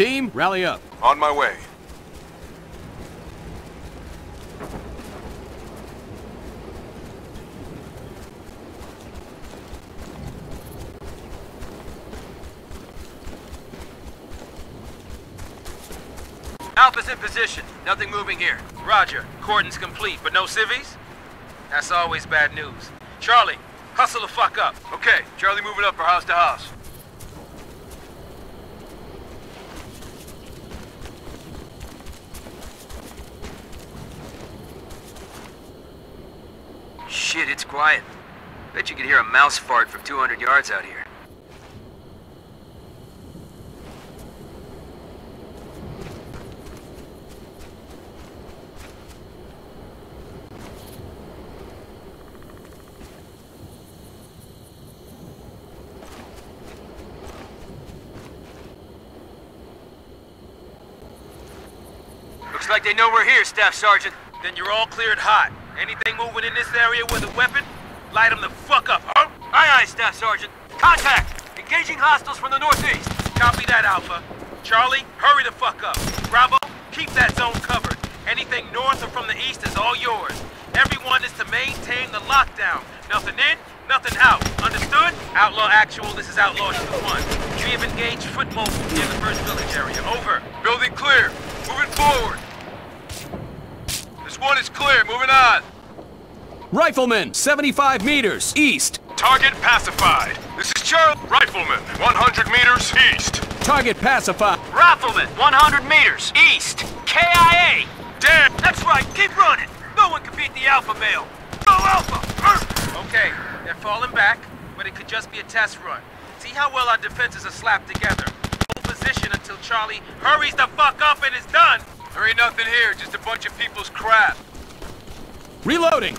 Team, rally up. On my way. Alpha's in position. Nothing moving here. Roger. Cordon's complete, but no civvies? That's always bad news. Charlie, hustle the fuck up. Okay, Charlie moving up for house to house. Shit, it's quiet. Bet you could hear a mouse fart from 200 yards out here. Looks like they know we're here, Staff Sergeant. Then you're all cleared hot. Anything moving in this area with a weapon, light them the fuck up, huh? Aye, aye, Staff Sergeant. Contact! Engaging hostiles from the northeast. Copy that, Alpha. Charlie, hurry the fuck up. Bravo, keep that zone covered. Anything north or from the east is all yours. Everyone is to maintain the lockdown. Nothing in, nothing out. Understood? Outlaw Actual, this is Outlaw 2-1. We have engaged foot mobiles near the first village area. Over. Building clear. Moving forward. This one is clear. Moving on. Rifleman, 75 meters, east. Target pacified. This is Charlie. Rifleman, 100 meters east. Target pacified. Rifleman, 100 meters, east. KIA! Damn! That's right, keep running! No one can beat the Alpha male! Go Alpha! Okay, they're falling back, but it could just be a test run. See how well our defenses are slapped together. Hold position until Charlie hurries the fuck up and is done! There ain't nothing here, just a bunch of people's crap. Reloading.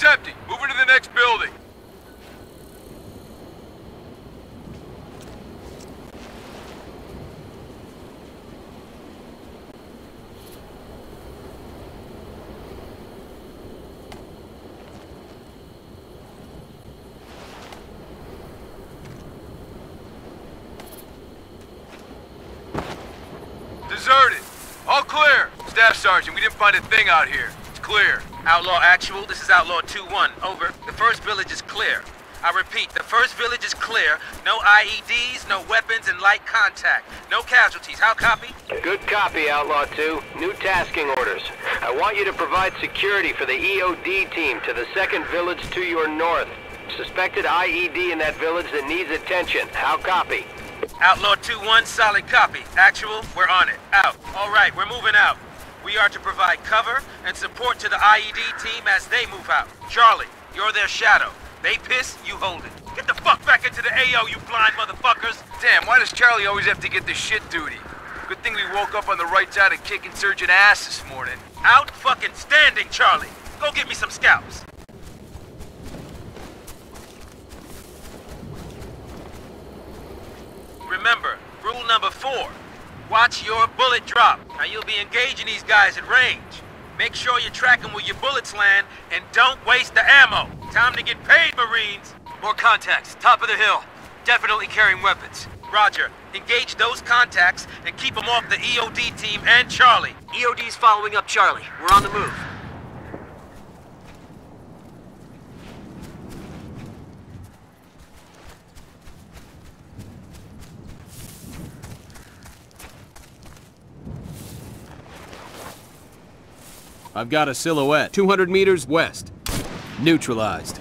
She's empty. Moving to the next building. Deserted. All clear. Staff Sergeant, we didn't find a thing out here. It's clear. Outlaw Actual, this is Outlaw 2-1, over. The first village is clear. I repeat, the first village is clear. No IEDs, no weapons, and light contact. No casualties. How copy? Good copy, Outlaw 2. New tasking orders. I want you to provide security for the EOD team to the second village to your north. Suspected IED in that village that needs attention. How copy? Outlaw 2-1, solid copy. Actual, we're on it. Out. All right, we're moving out. We are to provide cover and support to the IED team as they move out. Charlie, you're their shadow. They piss, you hold it. Get the fuck back into the AO, you blind motherfuckers! Damn, why does Charlie always have to get the shit duty? Good thing we woke up on the right side of kicking surgeon ass this morning. Out fucking standing, Charlie! Go get me some scalps! Remember, rule number four. Watch your bullet drop. Now you'll be engaging these guys at range. Make sure you track them where your bullets land, and don't waste the ammo. Time to get paid, Marines! More contacts, top of the hill. Definitely carrying weapons. Roger. Engage those contacts and keep them off the EOD team and Charlie. EOD's following up Charlie. We're on the move. I've got a silhouette. 200 meters west. Neutralized.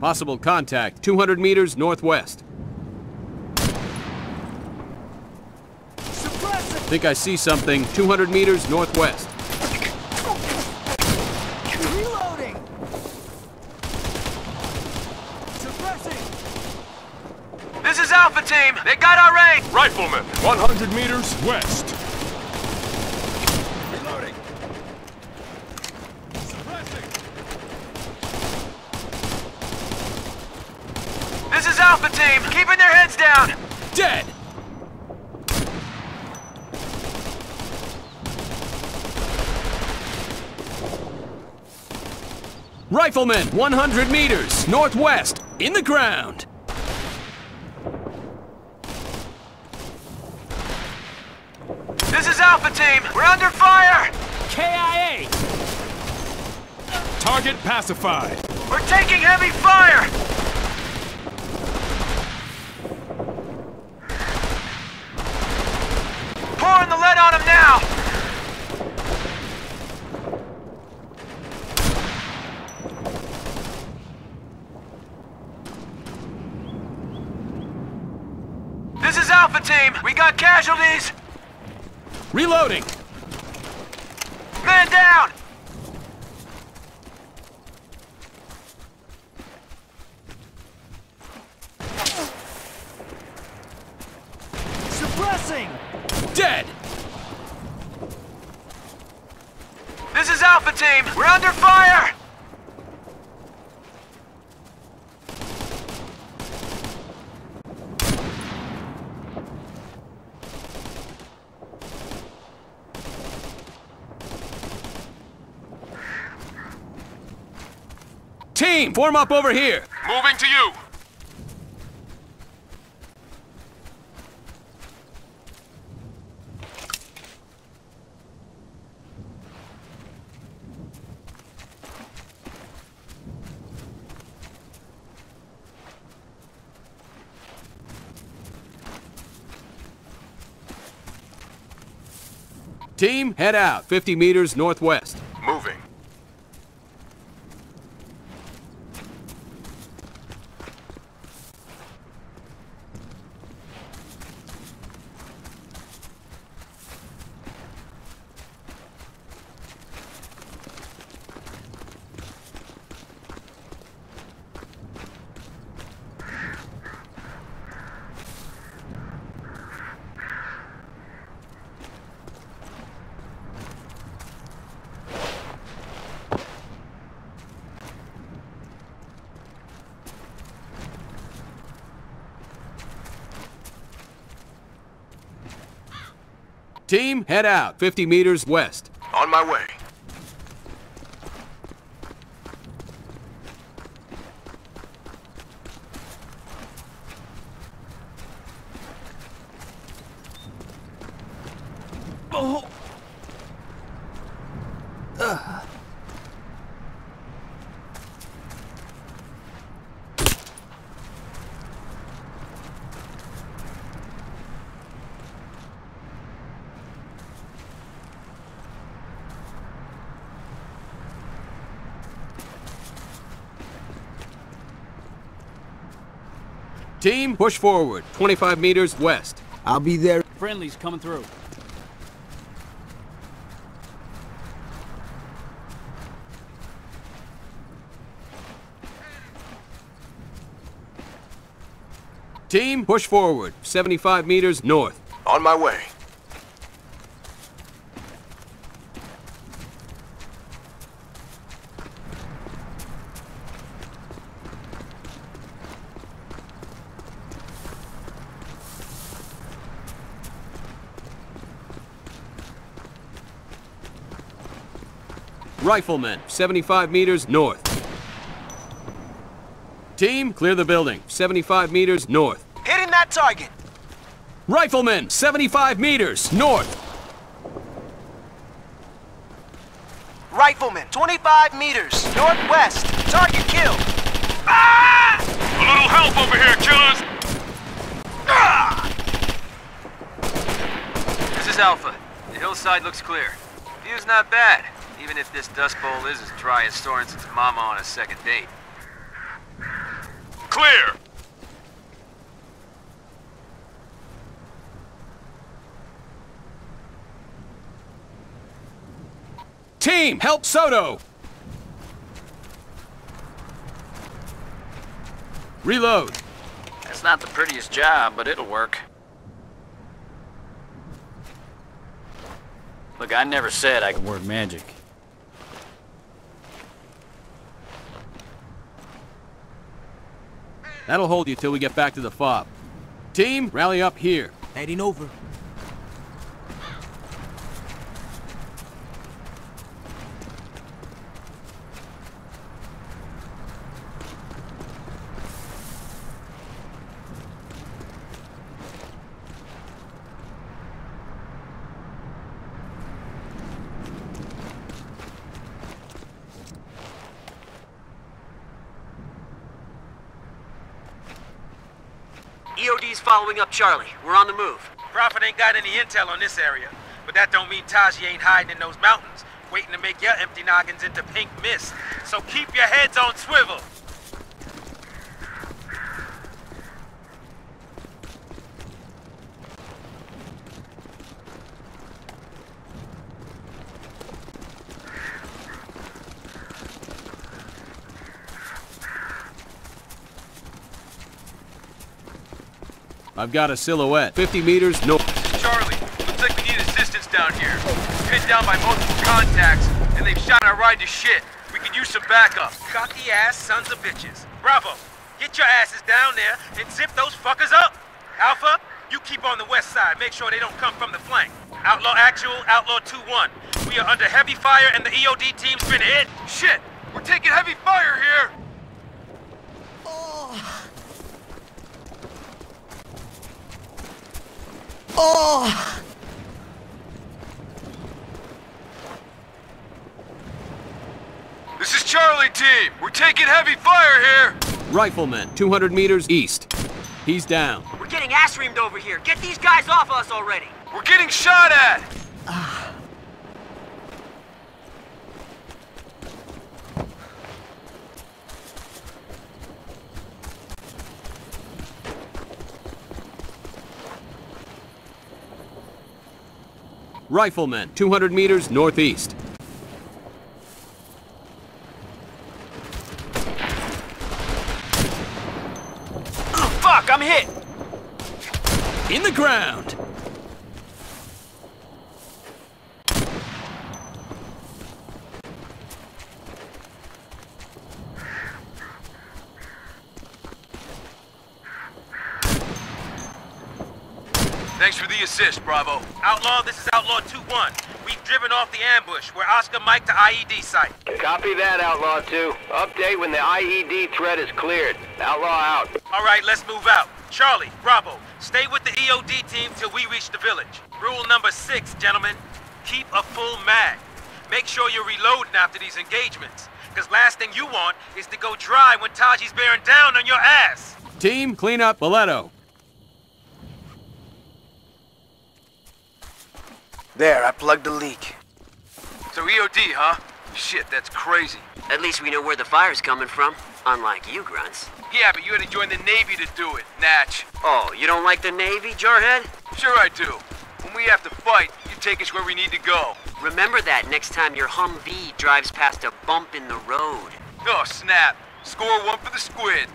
Possible contact. 200 meters northwest. Think I see something. 200 meters northwest. Reloading! Suppressing! This is Alpha Team. They got our range. Rifleman, 100 meters west. Reloading! Suppressing! This is Alpha Team, keeping their heads down. Dead! Rifleman, 100 meters, northwest, in the ground. This is Alpha Team, we're under fire. KIA! Target pacified. We're taking heavy fire. Pouring the lead on him now. This is Alpha Team. We got casualties. Reloading! Man down. Suppressing! Dead! This is Alpha Team. We're under fire. Team, form up over here! Moving to you. Team, head out, 50 meters northwest. Moving. Team, head out, 50 meters west. On my way. Team, push forward, 25 meters west. I'll be there. Friendly's coming through. Team, push forward, 75 meters north. On my way. Riflemen, 75 meters north. Team, clear the building, 75 meters north. Hitting that target. Riflemen, 75 meters north. Rifleman, 25 meters northwest. Target killed. A little help over here, killers. Ah! This is Alpha. The hillside looks clear. View's not bad, even if this dust bowl is as dry as Sorensen's mama on a second date. Clear. Team, help Soto! Reload. It's not the prettiest job, but it'll work. Look, I never said I could work magic. That'll hold you till we get back to the fob. Team, rally up here. Heading over. EOD's up Charlie. We're on the move. Prophet ain't got any intel on this area, but that don't mean Taji ain't hiding in those mountains, waiting to make your empty noggins into pink mist. So keep your heads on swivel. I've got a silhouette. 50 meters north. Charlie, looks like we need assistance down here. Pinned down by multiple contacts, and they've shot our ride to shit. We could use some backup. Cocky ass sons of bitches. Bravo. Get your asses down there and zip those fuckers up. Alpha, you keep on the west side. Make sure they don't come from the flank. Outlaw Actual, Outlaw 2-1. We are under heavy fire and the EOD team's been hit. Shit! We're taking heavy fire here! Oh! This is Charlie Team! We're taking heavy fire here! Rifleman, 200 meters east. He's down. We're getting ass reamed over here. Get these guys off us already. We're getting shot at! Ah. Rifleman, 200 meters northeast. Oh, fuck, I'm hit. In the ground. Thanks for the assist, Bravo. Outlaw, this is Outlaw 2-1. We've driven off the ambush. We're Oscar Mike to IED site. Copy that, Outlaw 2. Update when the IED threat is cleared. Outlaw out. All right, let's move out. Charlie, Bravo, stay with the EOD team till we reach the village. Rule number six, gentlemen. Keep a full mag. Make sure you're reloading after these engagements. Because last thing you want is to go dry when Taji's bearing down on your ass. Team, clean up Boleto. There, I plugged the leak. So EOD, huh? Shit, that's crazy. At least we know where the fire's coming from. Unlike you, Grunts. Yeah, but you had to join the Navy to do it, Natch. Oh, you don't like the Navy, Jarhead? Sure I do. When we have to fight, you take us where we need to go. Remember that next time your Humvee drives past a bump in the road. Oh, snap. Score one for the squid.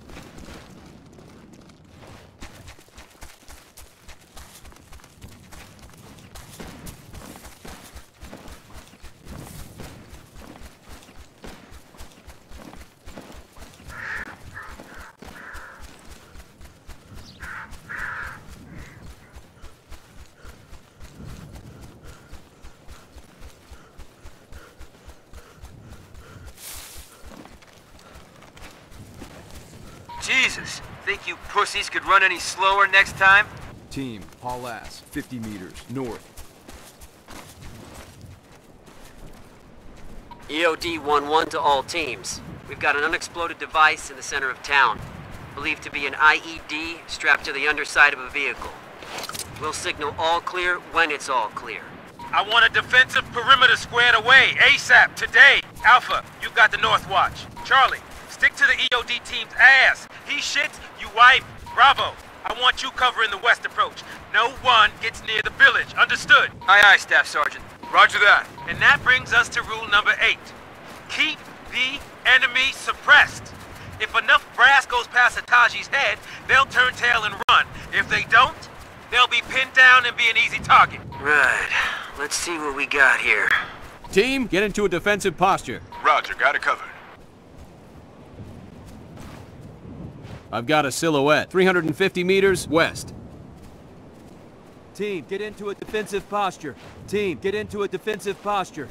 Jesus, think you pussies could run any slower next time? Team, haul ass, 50 meters, north. EOD 1-1 to all teams. We've got an unexploded device in the center of town. Believed to be an IED strapped to the underside of a vehicle. We'll signal all clear when it's all clear. I want a defensive perimeter squared away, ASAP, today. Alpha, you've got the North Watch. Charlie, stick to the EOD team's ass. He shits, you wipe. Bravo, I want you covering the west approach. No one gets near the village, understood? Aye, aye, Staff Sergeant. Roger that. And that brings us to rule number eight. Keep the enemy suppressed. If enough brass goes past a Taji's head, they'll turn tail and run. If they don't, they'll be pinned down and be an easy target. Right. Let's see what we got here. Team, get into a defensive posture. Roger, got it covered. I've got a silhouette. 350 meters west. Team, get into a defensive posture. Team, get into a defensive posture.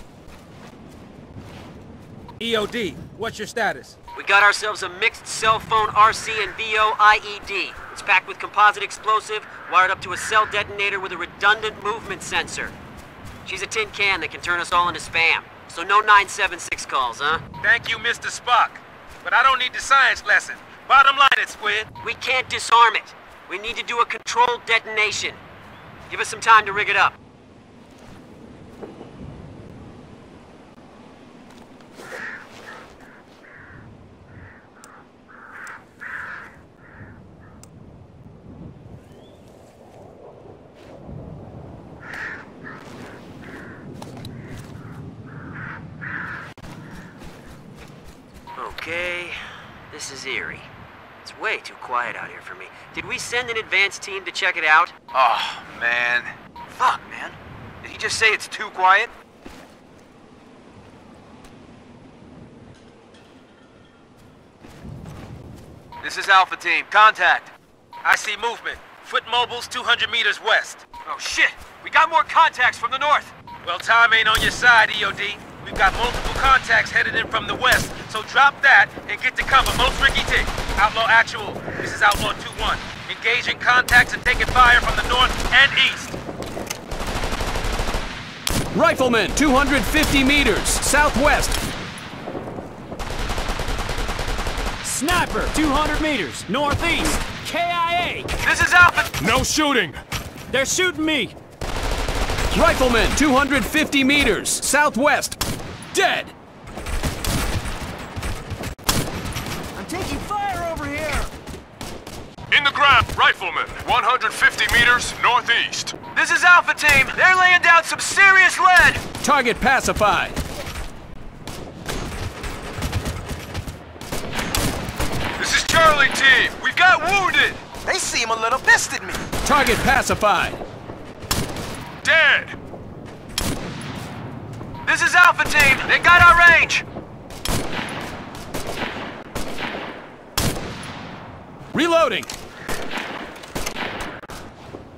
EOD, what's your status? We got ourselves a mixed cell phone RC and VO IED. It's packed with composite explosive, wired up to a cell detonator with a redundant movement sensor. She's a tin can that can turn us all into spam. So no 976 calls, huh? Thank you, Mr. Spock. But I don't need the science lesson. Bottom line it, Squid. We can't disarm it. We need to do a controlled detonation. Give us some time to rig it up. Okay, this is eerie. It's way too quiet out here for me. Did we send an advance team to check it out? Oh, man. Fuck, man. Did he just say it's too quiet? This is Alpha Team. Contact. I see movement. Foot mobiles 200 meters west. Oh shit! We got more contacts from the north! Well, time ain't on your side, EOD. We've got multiple contacts headed in from the west, so drop that and get to cover. Most Ricky Tick. Outlaw Actual, this is Outlaw 2-1. Engaging contacts and taking fire from the north and east. Rifleman, 250 meters southwest. Sniper, 200 meters northeast. KIA. This is Alpha! No shooting! They're shooting me. Rifleman, 250 meters southwest. Dead. I'm taking fire over here! In the ground, riflemen, 150 meters northeast. This is Alpha Team! They're laying down some serious lead! Target pacified. This is Charlie Team! We've got wounded! They seem a little pissed at me. Target pacified. Dead! This is Alpha Team! They got our range! Reloading.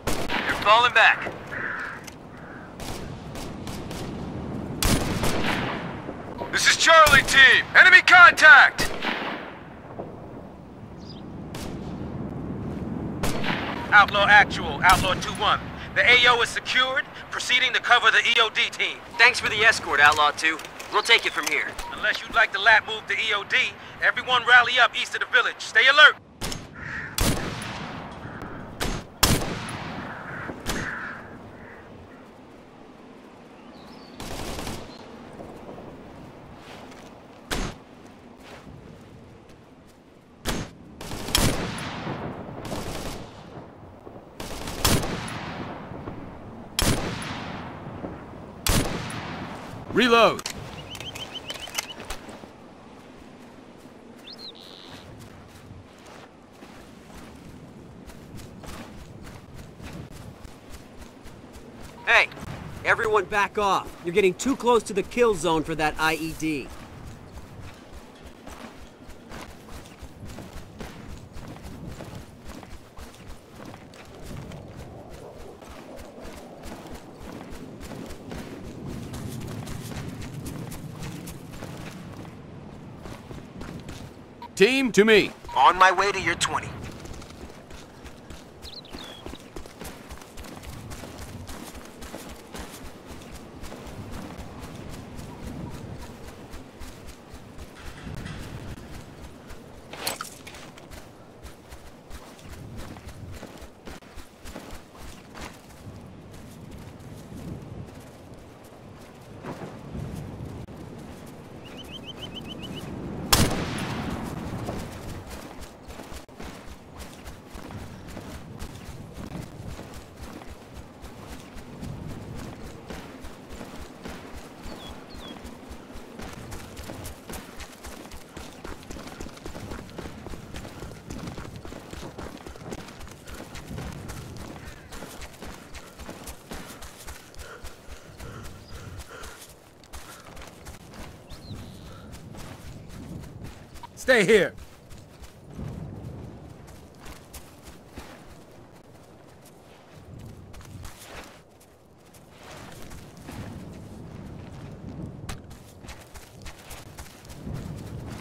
They're falling back. This is Charlie Team! Enemy contact! Outlaw Actual, Outlaw 2-1. The AO is secured, proceeding to cover the EOD team. Thanks for the escort, Outlaw 2. We'll take it from here. Unless you'd like to lat move to EOD, everyone rally up east of the village. Stay alert! Reload. Hey, everyone back off. You're getting too close to the kill zone for that IED. To me. On my way to your 20. Stay here.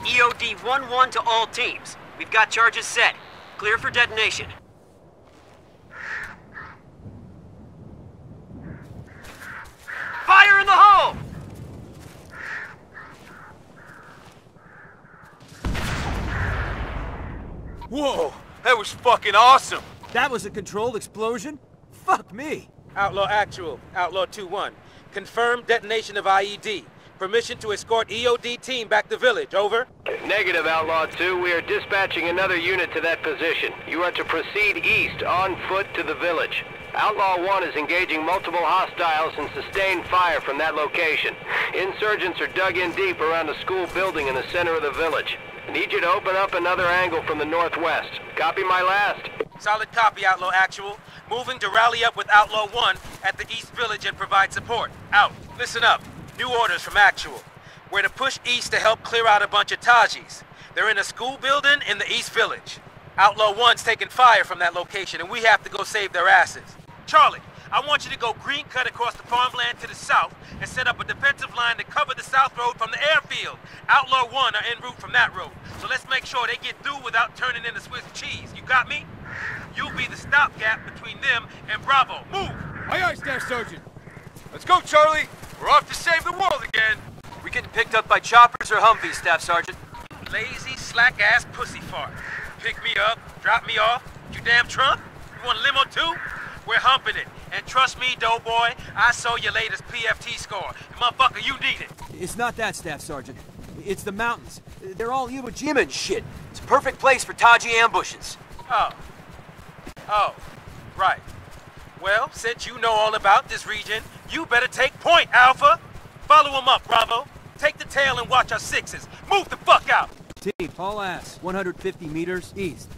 EOD 1-1 to all teams. We've got charges set. Clear for detonation. Whoa, that was fucking awesome! That was a controlled explosion? Fuck me! Outlaw Actual, Outlaw 2-1. Confirmed detonation of IED. Permission to escort EOD team back to village, over. Negative, Outlaw 2. We are dispatching another unit to that position. You are to proceed east, on foot, to the village. Outlaw 1 is engaging multiple hostiles and sustained fire from that location. Insurgents are dug in deep around a school building in the center of the village. Need you to open up another angle from the northwest. Copy my last? Solid copy, Outlaw Actual. Moving to rally up with Outlaw 1 at the East Village and provide support. Out. Listen up. New orders from Actual. We're to push east to help clear out a bunch of Tajis. They're in a school building in the East Village. Outlaw 1's taking fire from that location and we have to go save their asses. Charlie, I want you to go green cut across the farmland to the south and set up a defensive line to cover the south road from the airfield. Outlaw 1 are en route from that road, so let's make sure they get through without turning into Swiss cheese. You got me? You'll be the stopgap between them and Bravo. Move! Aye, aye, Staff Sergeant. Let's go, Charlie. We're off to save the world again. We getting picked up by choppers or Humvees, Staff Sergeant? Lazy, slack-ass pussy fart. Pick me up, drop me off. You damn trunk? You want a limo too? We're humping it. And trust me, doughboy, I saw your latest PFT score. And motherfucker, you need it. It's not that, Staff Sergeant. It's the mountains. They're all Iwo Jima and shit. It's a perfect place for Taji ambushes. Oh. Oh. Right. Well, since you know all about this region, you better take point, Alpha. Follow him up, Bravo. Take the tail and watch our sixes. Move the fuck out. Team, haul ass. 150 meters east.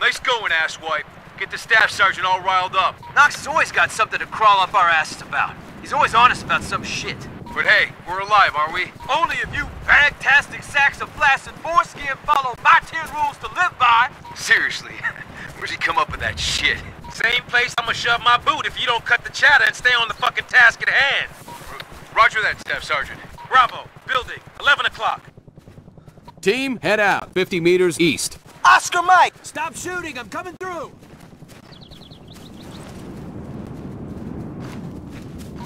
Nice going, asswipe. Get the staff sergeant all riled up. Knox has always got something to crawl up our asses about. He's always honest about some shit. But hey, we're alive, aren't we? Only if you fantastic sacks of blasted foreskin follow my 10 rules to live by. Seriously, where'd he come up with that shit? Same place I'ma shove my boot if you don't cut the chatter and stay on the fucking task at hand. Roger that, Staff Sergeant. Bravo, building, 11 o'clock. Team, head out. 50 meters east. Oscar Mike! Stop shooting! I'm coming through!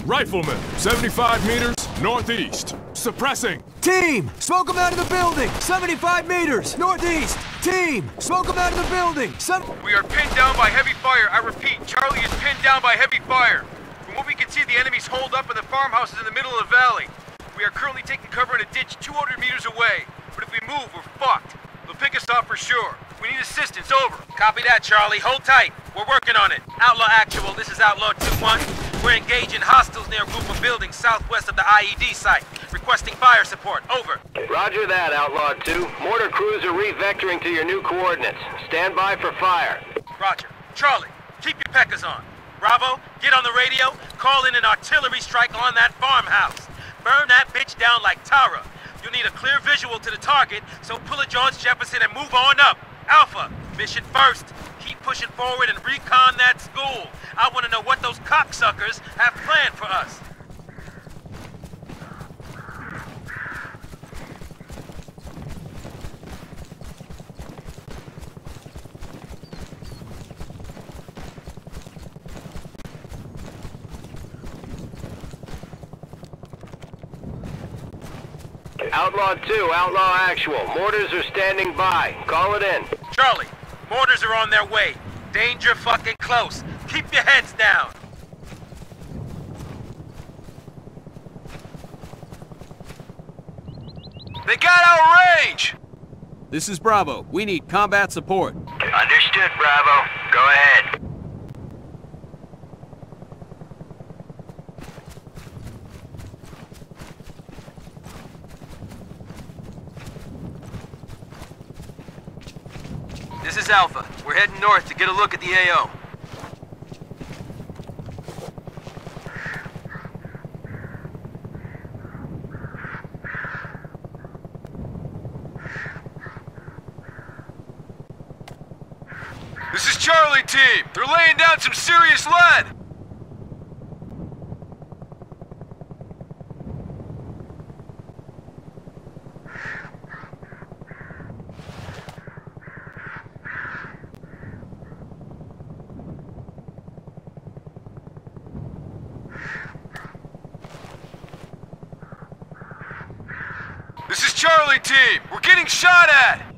Rifleman, 75 meters northeast. Suppressing. Team! Smoke them out of the building! 75 meters! Northeast! Team! Smoke them out of the building! Seven... We are pinned down by heavy fire. I repeat, Charlie is pinned down by heavy fire. From what we can see, the enemy's holed up in the farmhouses in the middle of the valley. We are currently taking cover in a ditch 200 meters away. But if we move, we're fucked. They'll pick us off for sure. We need assistance, over. Copy that, Charlie. Hold tight. We're working on it. Outlaw Actual, this is Outlaw 2-1. We're engaging hostiles near a group of buildings southwest of the IED site. Requesting fire support. Over. Roger that, Outlaw 2. Mortar crews are re-vectoring to your new coordinates. Stand by for fire. Roger. Charlie, keep your peckers on. Bravo, get on the radio. Call in an artillery strike on that farmhouse. Burn that bitch down like Tara. You'll need a clear visual to the target, so pull a George Jefferson and move on up. Alpha, mission first. Keep pushing forward and recon that school. I want to know what those cocksuckers have planned for us. Outlaw 2, Outlaw Actual. Mortars are standing by. Call it in. Charlie, mortars are on their way. Danger fucking close. Keep your heads down. They got our range! This is Bravo. We need combat support. Understood, Bravo. Go ahead. This is North to get a look at the AO. This is Charlie Team. They're laying down some serious lead. Charlie team! We're getting shot at!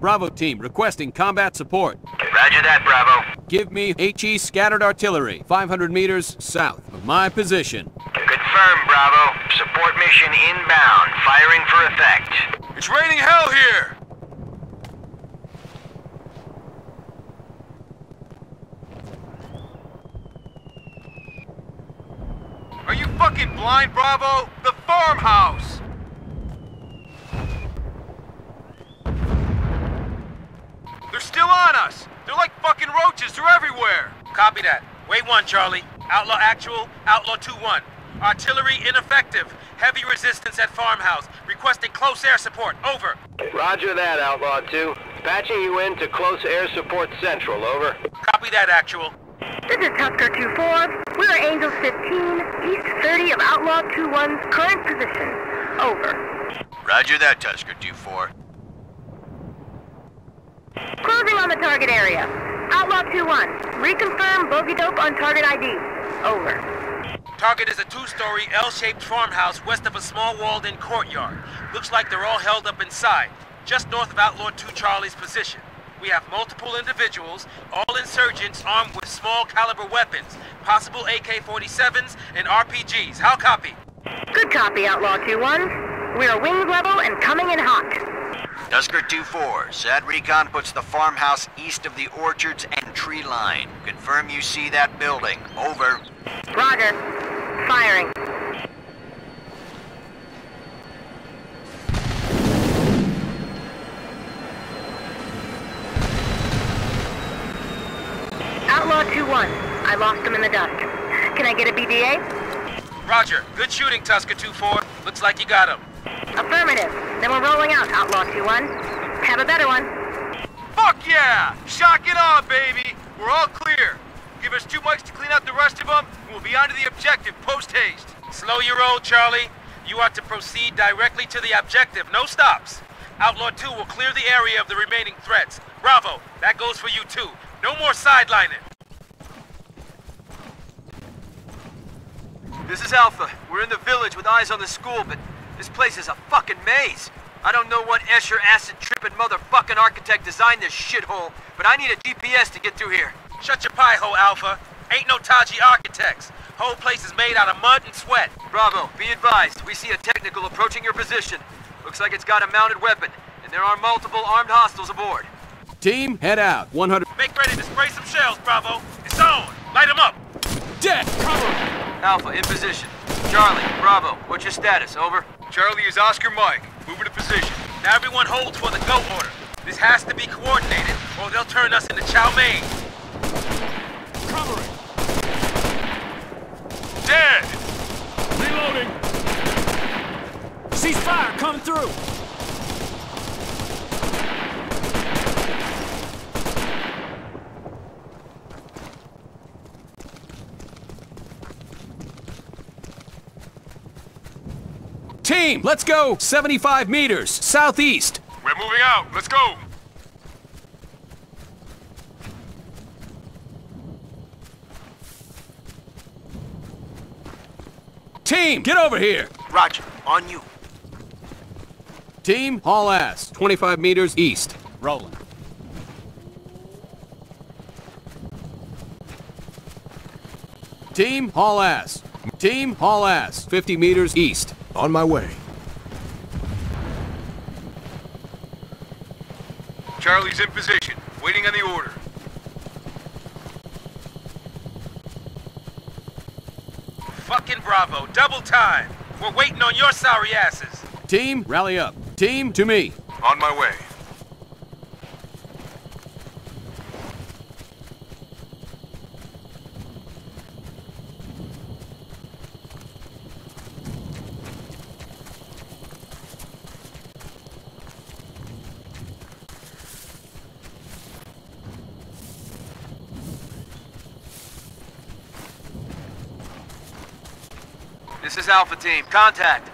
Bravo team requesting combat support. Roger that, Bravo. Give me HE scattered artillery, 500 meters south of my position. Confirm, Bravo. Support mission inbound. Firing for effect. It's raining hell here! Are you fucking blind, Bravo? The farmhouse! They're still on us! They're like fucking roaches, they're everywhere! Copy that. Wait one, Charlie. Outlaw actual, Outlaw 2-1. Artillery ineffective. Heavy resistance at farmhouse. Requesting close air support. Over. Roger that, Outlaw 2. Patching you in to close air support central, over. Copy that, actual. This is Tusker 2-4. We are Angels 15, east 30 of Outlaw 2-1's current position. Over. Roger that, Tusker 2-4. Closing on the target area. Outlaw 2-1. Reconfirm bogey dope on target ID. Over. Target is a two-story L-shaped farmhouse west of a small walled-in courtyard. Looks like they're all held up inside, just north of Outlaw 2 Charlie's position. We have multiple individuals, all insurgents armed with small caliber weapons, possible AK-47s and RPGs. How copy? Good copy, Outlaw 2-1. We are wings level and coming in hot. Tusker 2-4. SAT Recon puts the farmhouse east of the orchards and tree line. Confirm you see that building. Over. Roger. Firing. Outlaw 2-1. I lost him in the dust. Can I get a BDA? Roger. Good shooting, Tusker 2-4. Looks like you got him. Affirmative. Then we're rolling out, Outlaw 2-1. Have a better one. Fuck yeah! Shock it on, baby! We're all clear. Give us two mics to clean out the rest of them, and we'll be on to the objective post-haste. Slow your roll, Charlie. You are to proceed directly to the objective. No stops. Outlaw 2 will clear the area of the remaining threats. Bravo. That goes for you too. No more sidelining. This is Alpha. We're in the village with eyes on the school, but this place is a fucking maze. I don't know what Escher acid-tripping motherfucking architect designed this shithole, but I need a GPS to get through here. Shut your pie hole, Alpha. Ain't no Taji architects. Whole place is made out of mud and sweat. Bravo, be advised. We see a technical approaching your position. Looks like it's got a mounted weapon, and there are multiple armed hostiles aboard. Team, head out. 100. Make ready to spray some shells, Bravo. It's on. Light them up. Dead. Cover. Alpha, in position. Charlie, Bravo, what's your status? Over. Charlie is Oscar Mike. Moving to position. Now everyone holds for the go order. This has to be coordinated, or they'll turn us into chow mein. Cover it. Dead! Reloading. Cease fire. Coming through. Team, let's go 75 meters southeast. We're moving out. Let's go. Team, get over here. Roger, on you. Team, haul ass. 25 meters east. Rolling. Team, haul ass. Team, haul ass. 50 meters east. On my way. Charlie's in position, waiting on the order. Fucking Bravo. Double time. We're waiting on your sorry asses. Team, rally up. Team, to me. On my way. Alpha Team. Contact.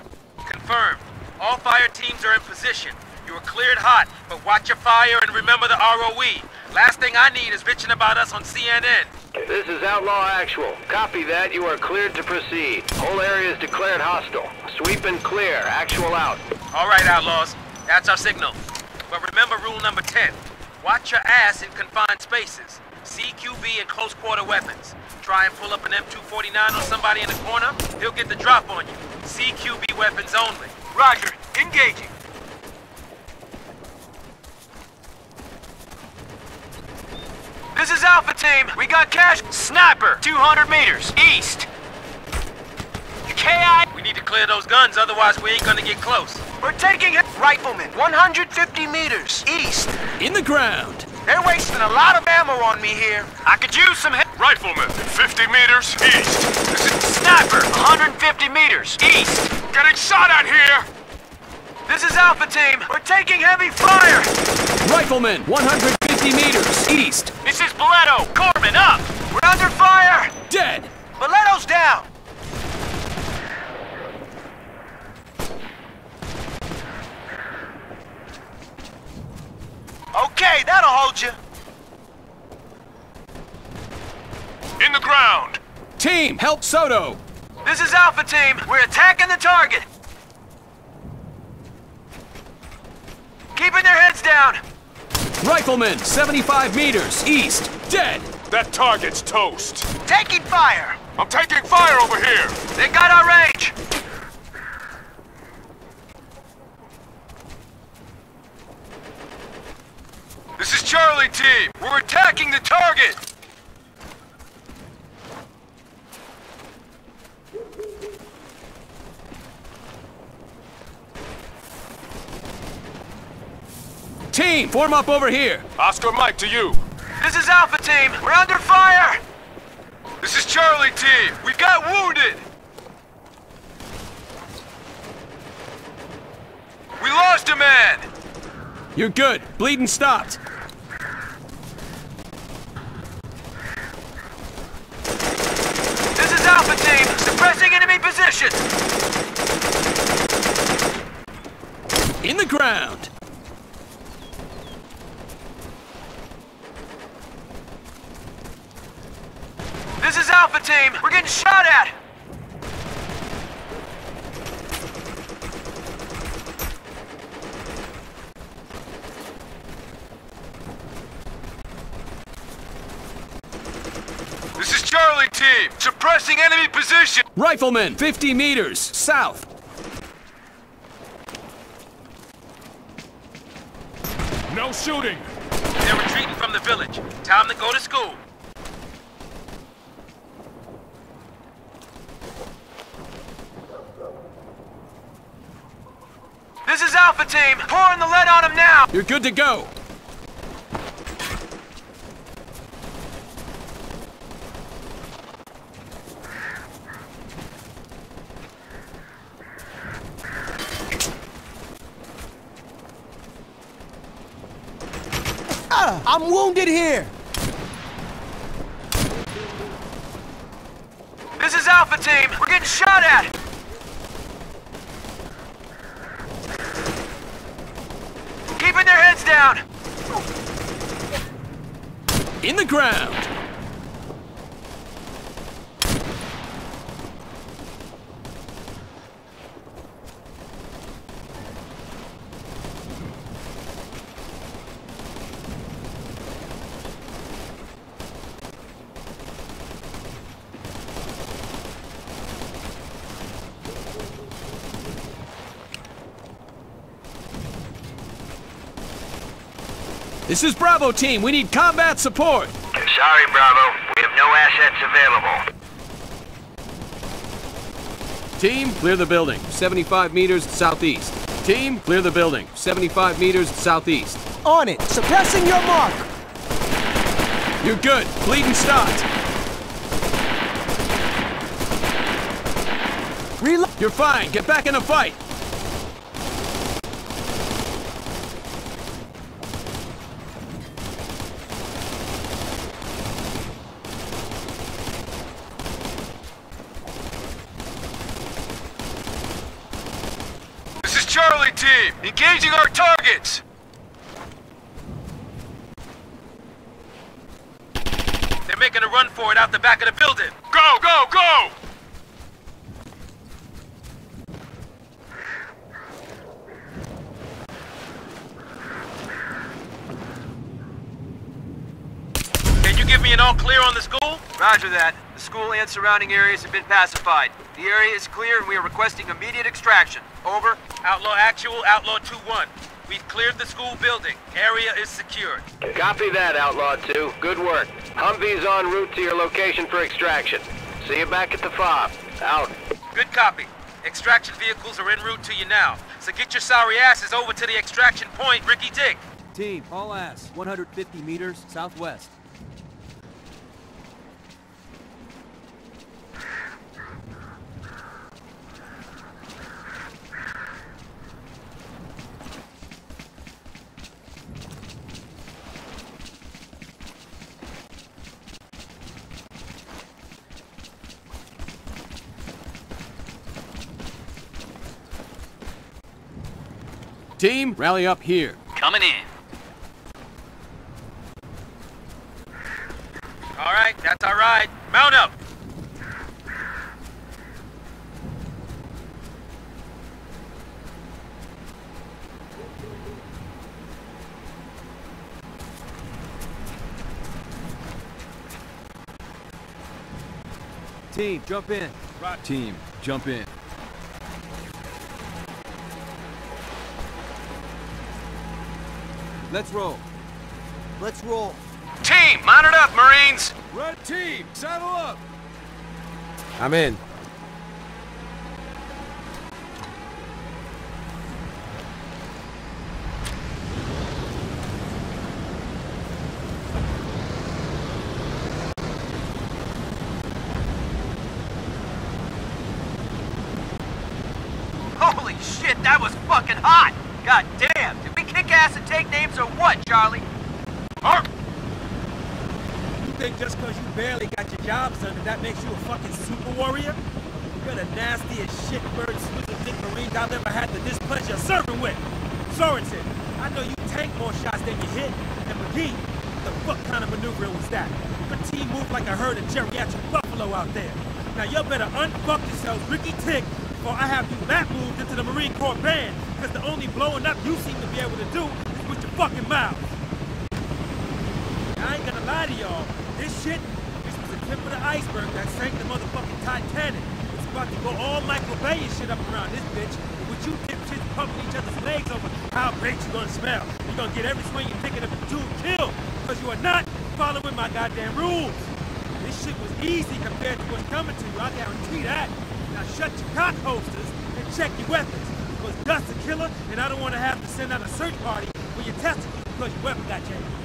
Confirmed. All fire teams are in position. You are cleared hot, but watch your fire and remember the ROE. Last thing I need is bitching about us on CNN. This is Outlaw Actual. Copy that. You are cleared to proceed. Whole area is declared hostile. Sweep and clear. Actual out. All right, outlaws. That's our signal. But remember rule number 10. Watch your ass in confined spaces. CQB and close quarter weapons. Try and pull up an M249 on somebody in the corner, he'll get the drop on you. CQB weapons only. Roger. Engaging. This is Alpha Team. We got cash. Sniper, 200 meters, east. KI. We need to clear those guns, otherwise we ain't gonna get close. We're taking it. Rifleman, 150 meters, east. In the ground. They're wasting a lot of ammo on me here. I could use some help. Rifleman, 50 meters east. Sniper, 150 meters, east. Getting shot at here! This is Alpha Team. We're taking heavy fire. Rifleman, 150 meters east. This is Boleto. Corpsman, up. We're under fire. Dead. Boleto's down. Okay, that'll hold you. In the ground. Team, help Soto. This is Alpha Team. We're attacking the target. Keeping their heads down. Rifleman, 75 meters east. Dead. That target's toast. Taking fire. I'm taking fire over here. They got our range. Charlie Team. We're attacking the target. Team, form up over here. Oscar Mike to you. This is Alpha Team. We're under fire. This is Charlie Team. We got wounded. We lost a man. You're good. Bleeding stopped. This is Alpha Team. Suppressing enemy position. In the ground. This is Alpha Team. We're getting shot at. This is Charlie Team. Suppressing enemy position. Rifleman, 50 meters south. No shooting. They're retreating from the village. Time to go to school. This is Alpha Team. Pouring the lead on them now. You're good to go. I'm wounded here. This is Alpha Team. We're getting shot at. Keeping their heads down. In the ground. This is Bravo team. We need combat support. Sorry, Bravo. We have no assets available. Team, clear the building. 75 meters southeast. Team, clear the building. 75 meters southeast. On it. Suppressing your mark. You're good. Bleeding stopped. Reload. You're fine. Get back in the fight. team! Engaging our targets! They're making a run for it out the back of the building! Go, go, go! Can you give me an all clear on the school? Roger that. The school and surrounding areas have been pacified. The area is clear and we are requesting immediate extraction. Over. Outlaw Actual, Outlaw 2-1. We've cleared the school building. Area is secured. Copy that, Outlaw 2. Good work. Humvee's en route to your location for extraction. See you back at the fob. Out. Good copy. Extraction vehicles are en route to you now. So get your sorry asses over to the extraction point, Ricky Dick. Team, all ass, 150 meters southwest. Team, rally up here. Coming in. All right, that's our ride. Mount up. Team, jump in. Team, jump in. Let's roll. Let's roll. Team, mount it up, Marines! Red team, saddle up! I'm in. Holy shit, that was fucking hot! God damn! Ass and take names or what, Charlie? You think just because you barely got your jobs done, that that makes you a fucking super warrior? You're the nastiest shit shitbird swizzle dick marines I've ever had the displeasure of serving with. Sorensen, I know you tank more shots than you hit. And McGee, the fuck kind of maneuver was that? Your team moved like a herd of geriatric buffalo out there. Now you better unfuck yourselves, Ricky Tick, I have you map moved into the Marine Corps band, because the only blowing up you seem to be able to do is with your fucking mouth. I ain't gonna lie to y'all. This shit, this was the tip of the iceberg that sank the motherfucking Titanic. It's about to go all Michael Bay and shit up around this bitch. With you dipshits pumping each other's legs over how great you gonna smell. You're gonna get every swing you're picking up dude killed. Because you are not following my goddamn rules. This shit was easy compared to what's coming to you, I guarantee that. Now shut your cock holsters and check your weapons. Because Dust's a killer, and I don't want to have to send out a search party for your testicles because your weapon got jammed.